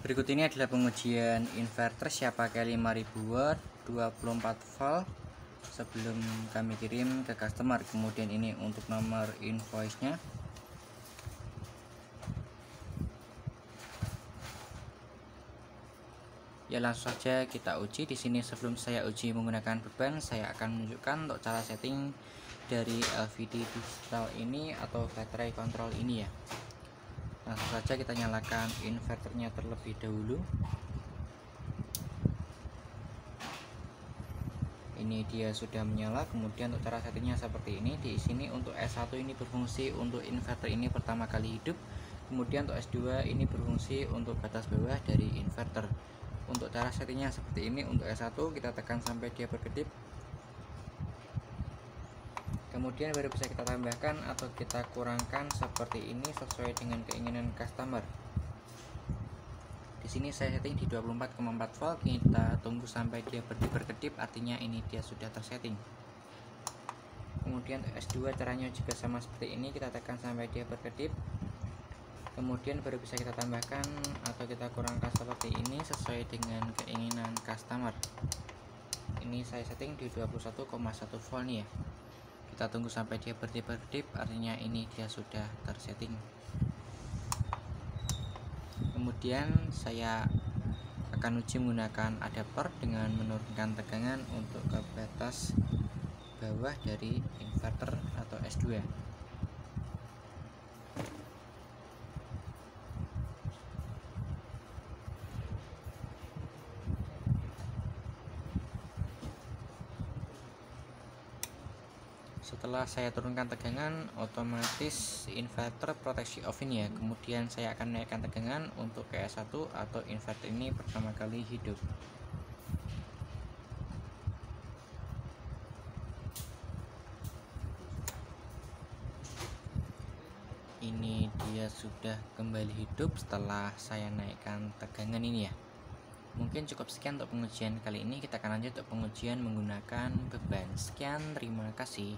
Berikut ini adalah pengujian inverter siap pakai 5000 watt 24 volt sebelum kami kirim ke customer. Kemudian ini untuk nomor invoice-nya. Ya langsung saja kita uji di sini sebelum saya uji menggunakan beban saya akan menunjukkan untuk cara setting dari LVD digital ini atau battery control ini ya langsung saja kita nyalakan inverternya terlebih dahulu. Ini dia sudah menyala. Kemudian untuk cara settingnya seperti ini. Di sini untuk S1 ini berfungsi untuk inverter ini pertama kali hidup. Kemudian untuk S2 ini berfungsi untuk batas bawah dari inverter. Untuk cara settingnya seperti ini untuk S1 kita tekan sampai dia berkedip kemudian baru bisa kita tambahkan atau kita kurangkan seperti ini sesuai dengan keinginan customer. Di sini saya setting di 24,4 volt. Kita tunggu sampai dia berkedip artinya ini dia sudah tersetting. Kemudian S2 caranya juga sama seperti ini. Kita tekan sampai dia berkedip. Kemudian baru bisa kita tambahkan atau kita kurangkan seperti ini sesuai dengan keinginan customer. Ini saya setting di 21,1 volt nih ya kita tunggu sampai dia berdip-berdip artinya ini dia sudah tersetting. Kemudian saya akan uji menggunakan adapter dengan menurunkan tegangan untuk ke batas bawah dari inverter atau S2 setelah saya turunkan tegangan otomatis inverter proteksi off ini ya kemudian saya akan naikkan tegangan untuk KS1 atau inverter ini pertama kali hidup ini dia sudah kembali hidup setelah saya naikkan tegangan ini ya Mungkin cukup sekian untuk pengujian kali ini. Kita akan lanjut untuk pengujian menggunakan beban. Sekian, terima kasih.